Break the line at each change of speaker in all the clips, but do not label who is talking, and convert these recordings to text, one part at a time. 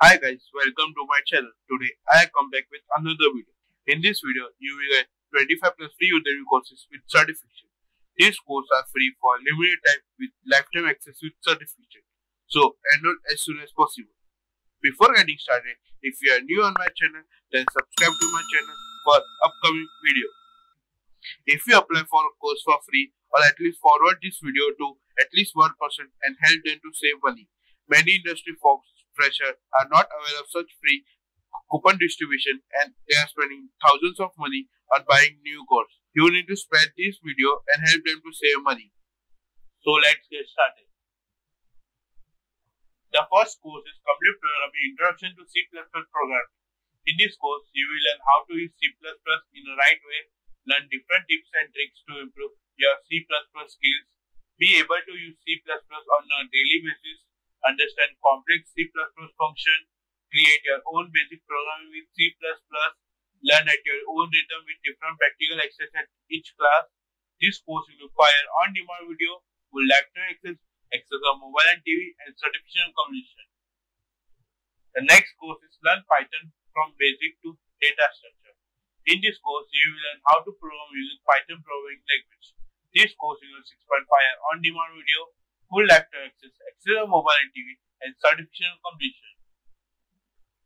Hi guys, welcome to my channel. Today I come back with another video. In this video, you will get 25 plus free Udemy courses with certification. These courses are free for limited time with lifetime access with certification. So enroll as soon as possible. Before getting started, if you are new on my channel, then subscribe to my channel for upcoming video. If you apply for a course for free or at least forward this video to at least one person and help them to save money. Many industry folks freshers are not aware of such free coupon distribution and they are spending thousands of money on buying new course. You need to spread this video and help them to save money. So let's get started. The first course is Complete Programming Introduction to C++ Programming. In this course, you will learn how to use C++ in the right way, learn different tips and tricks to improve your C++ skills, be able to use C++ on a daily basis, understand complex C++ function, create your own basic programming with C++, learn at your own rhythm with different practical exercises at each class. This course will require on-demand video, full lifetime access, access on mobile and TV, and certification completion. The next course is Learn Python from basic to data structure. In this course, you will learn how to program using Python programming language. This course will 6.5 on-demand video, full lifetime access, access on mobile and TV, and certification completion.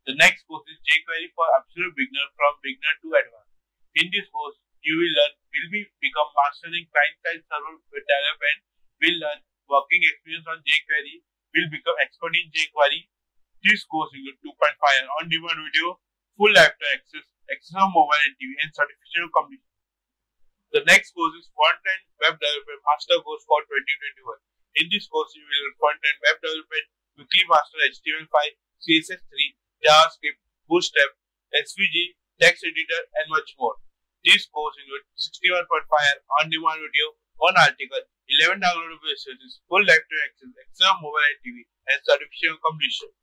The next course is jQuery for absolute beginner from beginner to advanced. In this course, you will learn will be become mastering client-side server development, will learn working experience on jQuery, will become expert in jQuery. This course includes 2.5 on-demand video, full lifetime access, access on mobile and TV, and certification completion. The next course is front-end web development master course for 2021. In this course, you will front-end web development, quickly master HTML5, CSS3, JavaScript, Bootstrap, SVG, text editor, and much more. This course includes 61.5 on-demand video, one article, 11 downloadable resources, full lifetime access, exam mobile and TV, and certification completion.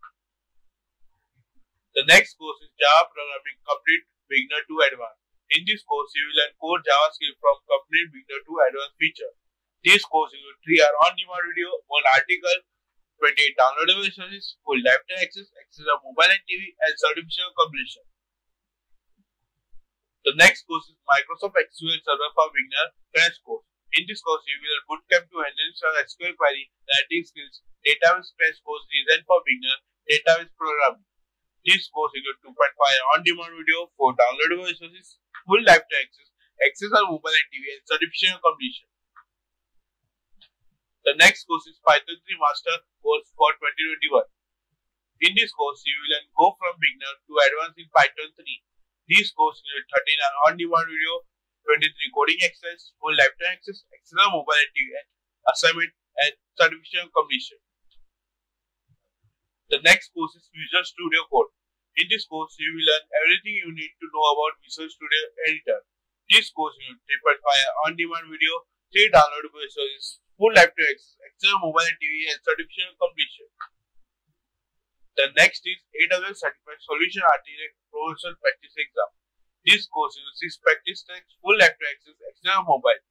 The next course is Java Programming Complete Beginner to Advanced. In this course, you will learn core JavaScript from Complete Beginner to Advanced feature. This course includes 3 hour on-demand video, 1 article, 28 downloadable resources, full lifetime access, access on mobile and TV, and certification completion. The next course is Microsoft SQL Server for Beginner Crash Course. In this course, you will learn bootcamp to enhance your SQL query writing skills, database crash course designed for beginner, database programming. This course includes 2.5 on-demand video, 4 downloadable resources, full lifetime access, access on mobile and TV, and certification completion. The next course is Python 3 Master course for 2021. In this course, you will learn go from beginner to advanced in Python 3. This course includes 13 hour on-demand video, 23 coding exercises, full lifetime access, access on mobile and assignment and certification completion. The next course is Visual Studio Code. In this course, you will learn everything you need to know about Visual Studio Editor. This course includes 3.5 on-demand video, 3 downloadable resources, full lifetime access, access mobile and TV, and certification completion. The next is AWS Certified Solution Architect Professional Practice Exam. This course is six practice tests, full lifetime access, access mobile.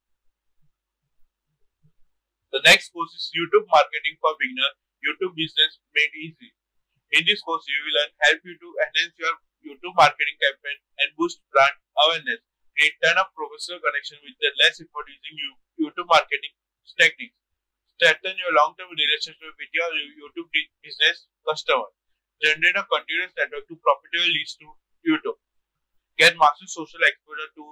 The next course is YouTube Marketing for Beginner, YouTube Business Made Easy. In this course, you will learn help you to enhance your YouTube marketing campaign and boost brand awareness. Create ton of professional connection with the less effort using YouTube marketing techniques. Strengthen your long-term relationship with your YouTube business customer. Generate a continuous network to profitable leads to YouTube. Get massive social exposure to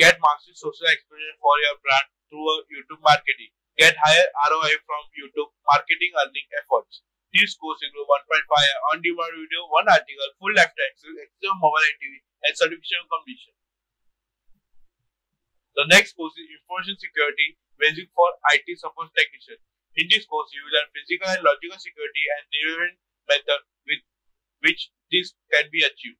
get massive social exposure for your brand through uh, YouTube marketing. Get higher ROI from YouTube marketing earning efforts. These courses include 1.5 on-demand video, one article, full lifetime access, mobile TV, and certification completion. The next course is Information Security Basic for IT Support Technician. In this course, you will learn physical and logical security and relevant method with which this can be achieved.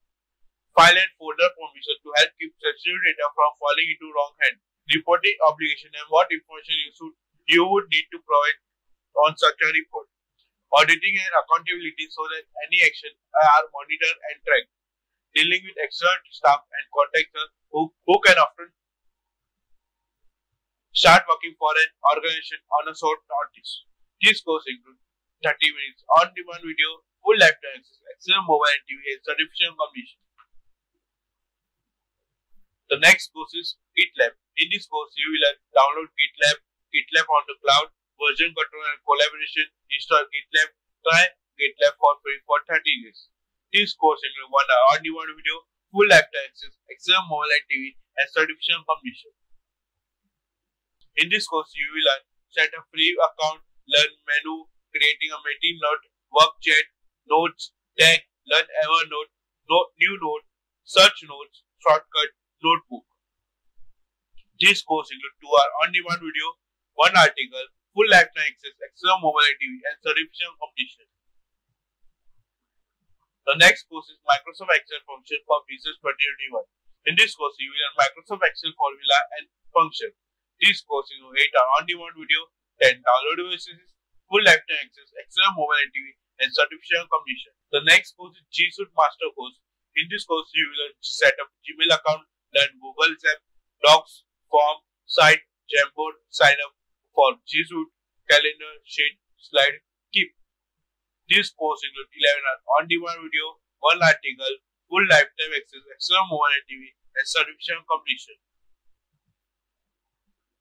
File and folder permission to help keep sensitive data from falling into wrong hands. Reporting obligation and what information you should you would need to provide on such a report. Auditing and accountability so that any action are monitored and tracked. Dealing with external staff and contractors who, who can often start working for an organization on a short notice. This course includes 30 minutes on-demand video, full lifetime access, external mobile and TV, and certification completion. The next course is GitLab. In this course, you will download GitLab, GitLab on the cloud, version control and collaboration, install GitLab, try GitLab for free for 30 days. This course includes one on-demand video, full lifetime access, external mobile and TV, and certification completion. In this course, you will learn set a free account, learn menu, creating a meeting note, work chat, notes, tag, learn Evernote, note, new note, search notes, shortcut, notebook. This course includes two hour on-demand video, one article, full lifetime access, external mobile TV, and certification completion. The next course is Microsoft Excel function for Business 2021. In this course, you will learn Microsoft Excel formula and function. This course is 8 hour on-demand video, 10 downloadable devices, full lifetime access, external mobile and TV, and certification completion. The next course is G Suite Master course. In this course, you will set up Gmail account, learn Google Apps, Docs, Form, Site, Jamboard, sign up for G Suite, Calendar, Sheet, Slide, Keep. This course includes 11 on-demand video, one article, full lifetime access, external mobile and TV, and certification completion.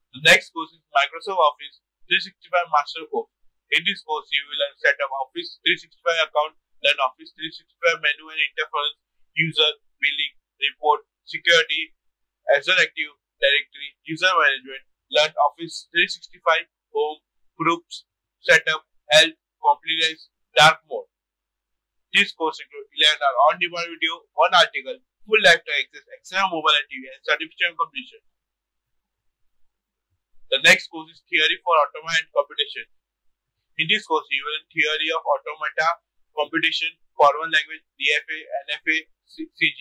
The next course is Microsoft Office 365 Master Course. In this course, you will learn set up Office 365 account, learn Office 365 menu and interface, user, billing, report, security, Azure Active Directory, user management, learn Office 365, home, groups, setup, health, compliance, dark mode. This course includes 11 hour on-demand video, one article, full lifetime access, external mobile and TV, and certification completion. The next course is Theory for Automata and Computation. In this course, you will learn theory of automata, computation, formal language, DFA, NFA, CG,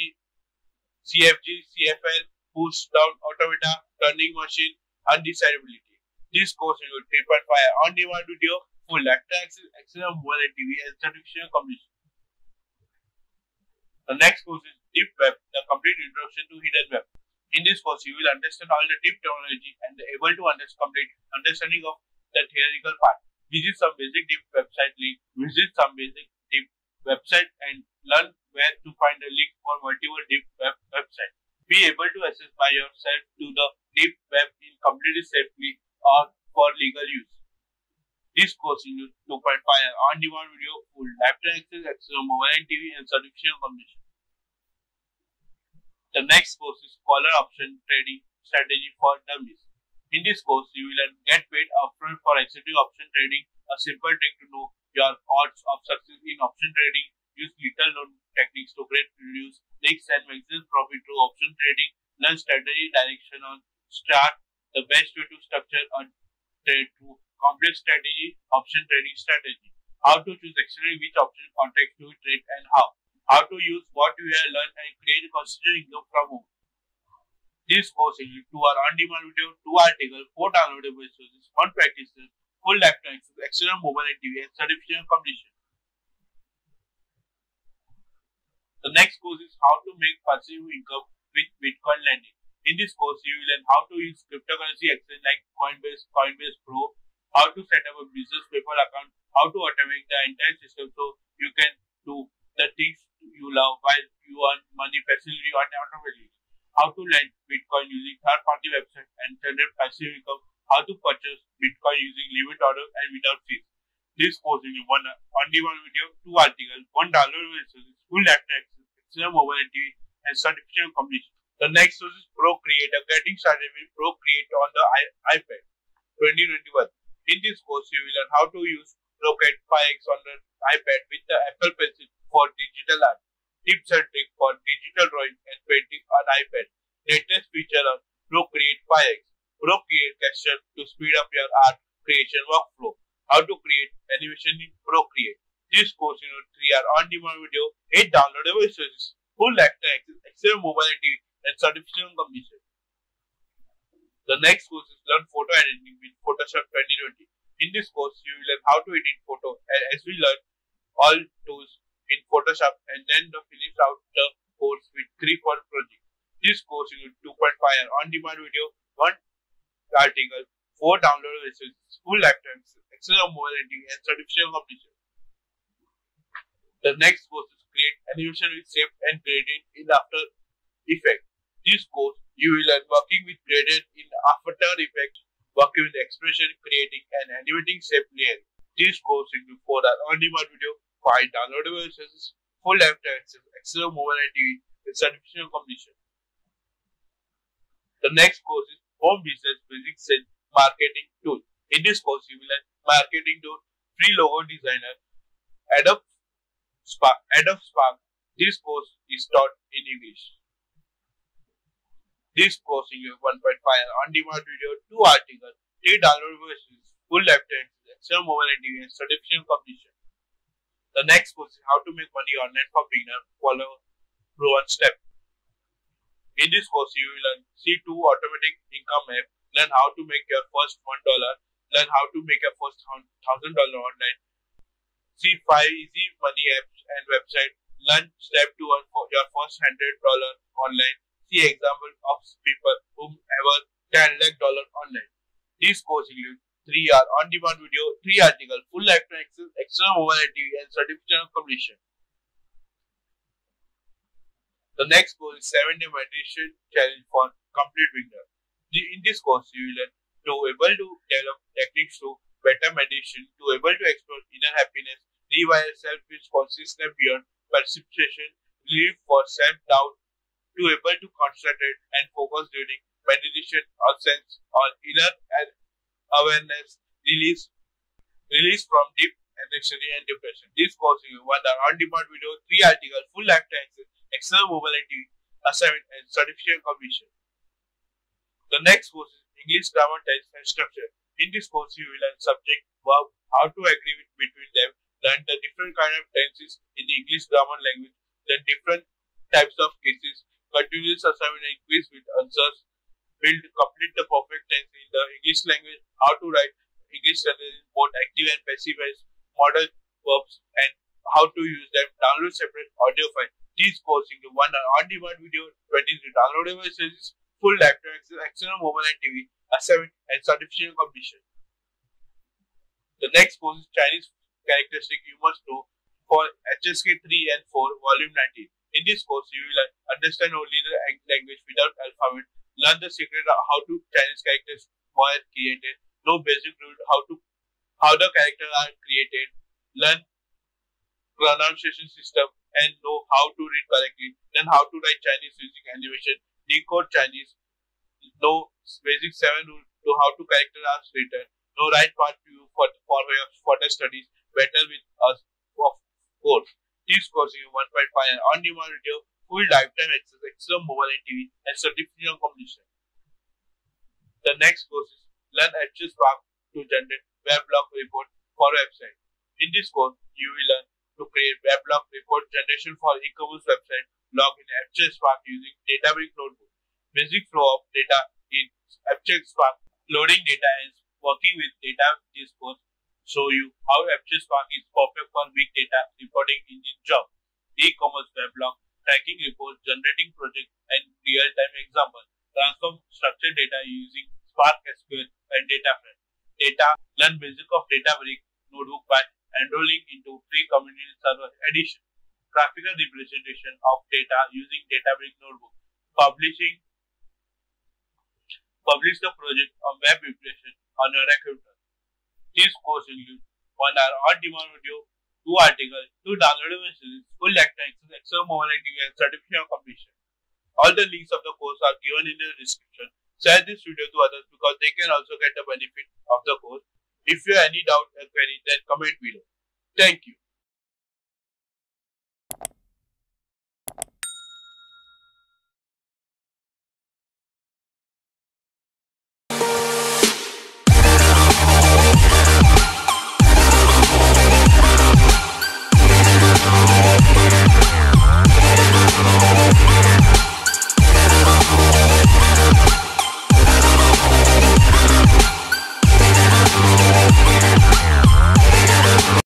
CFG, CFL, push down automata, Turing machine, undecidability. This course includes 3.5 on-demand video, full lifetime access, external mobile and TV, and certification completion. The next course is Deep Web, the complete introduction to hidden web. In this course, you will understand all the deep technology and able to understand complete understanding of the theoretical part visit some basic deep website link, visit some basic deep website and learn where to find a link for multiple deep web website. Be able to access by yourself to the deep web in completely safely or for legal use. This course includes 2.5 on-demand video, full lifetime access, access to mobile and TV, and certification information. The next course is Scholar Option Trading Strategy for Dummies. In this course, you will get paid upfront for executing option trading, a simple trick to know your odds of success in option trading. Use little known techniques to create, reduce risks and maximize profit through option trading. Learn strategy direction on start, the best way to structure a trade to complex strategy, option trading strategy. How to choose exactly which option contract to trade and how. How to use what you have learned and create a consistent income from home. This course is two hour on-demand video, two articles, four downloadable resources, one practice full lifetime and TV, and certification completion. The next course is how to make passive income with Bitcoin lending. In this course, you will learn how to use cryptocurrency exchange like Coinbase, Coinbase Pro, how to set up a business PayPal account, how to automate the entire system so you can do the things you love while you earn money passively or automatically how to lend Bitcoin using third-party website and generate passive income, how to purchase Bitcoin using limit order and without fees. This course is one on-demand video, two articles, one downloadable resources, full lifetime access, external mobile TV, and certification completion. The next course is Procreator, getting started with Procreate on the iPad 2021. In this course, you will learn how to use Procreate 5x on the iPad with the Apple Pencil for digital art tips and tricks for digital drawing and painting on iPad. Latest feature on Procreate 5x. Procreate Capture to speed up your art creation workflow. How to create animation in Procreate. This course includes 3 hour on-demand video, 8 downloadable resources, full access, excellent mobility, and certification completion. The next course is Learn Photo Editing with Photoshop 2020. In this course, you will learn how to edit photo as we learn all tools in Photoshop and then the finish out the course with three-part project. This course includes 2.5 on-demand video, one article, four download resources, full lifetime, external mobility, and certification completion. The next course is create animation with shape and gradient in After Effects. This course you will learn working with gradient in After Effects, working with expression, creating and animating shape layer. This course includes the on-demand video, file downloadable access, full lifetime access, external mobility and certification completion. The next course is Home Business Basics and Marketing Tool. In this course, you will learn marketing tool, free logo designer, Adobe Spark, Adobe Spark. This course is taught in English. This course includes 1.5 on-demand video, 2 articles, 3 downloadable versions, full lifetime, external mobile and certification completion. The next course is how to make money online for beginner. Follow proven step. In this course, you will learn. C2 automatic income app, learn how to make your first $1, learn how to make your first $1,000 online, see 5 easy money apps and website, learn step 2 on your first $100 online, see example of people who have a $10 lakh dollar online. This course includes 3 hour on-demand video, 3 article, full lifetime access, external mobility and certificate of completion. The next course is 7 day meditation challenge for complete beginner. In this course, you will learn to able to develop techniques to better meditation, to able to explore inner happiness, rewire self with consistent beyond perception, relief for self-doubt, to able to concentrate and focus during meditation or sense or inner awareness, release, release from deep anxiety and depression. This course is one on-demand video, three articles, full lifetime access, external mobility, uh, assignment, and uh, certification commission. The next course is English grammar, tense, and structure. In this course, you will learn subject, verb, how to agree with, between them, learn the different kind of tenses in the English grammar language, learn different types of cases, continuous assignment and quiz with answers, build complete the perfect tense in the English language, how to write English sentences both active and passive as model verbs, and how to use them, download separate audio file. These courses include one on-demand video, 23 downloadable messages, full lifetime access, external mobile and TV, assignment, and certification completion. The next course is Chinese characteristic you must know for HSK 3 and 4, volume 19. In this course, you will understand only the language without alphabet, learn the secret of how to Chinese characters were created, know basic rules how to how the characters are created, learn pronunciation system, and know how to read correctly, then how to write Chinese using animation, decode Chinese, know basic seven rules to how to characterize written, know right part view for for further studies, better with us of course. This course is 1.5 and on-demand video, full lifetime access, extra mobile and TV, and certification completion. The next course is Learn HSpark to generate weblog report for website. In this course, you will learn to create weblog report generation for e-commerce website, log in Spark using Databricks notebook. Basic flow of data in Apache Spark, loading data and working with data this course show you how Apache Spark is perfect for big data reporting engine job. E-commerce weblog, tracking reports, generating project and real-time example. Transform structured data using Spark SQL and DataFrame. Data, learn basic of Databricks notebook by enrolling into free community server edition, graphical representation of data using Databricks Notebook, publishing publish the project on web application on your computer. This course includes one hour on-demand video, two articles, two downloadable series, full lecture, extra mobility, and certificate of completion. All the links of the course are given in the description. Share this video to others because they can also get the benefit of the course. If you have any doubt or query, then comment below. Thank you.